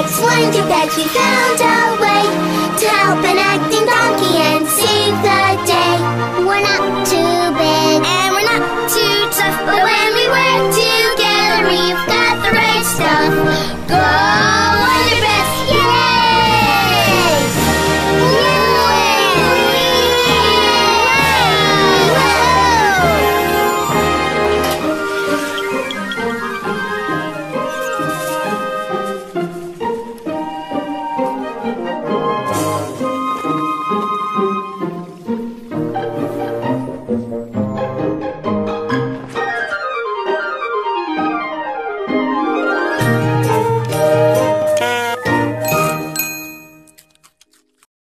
explained to that she found a way to help an acting donkey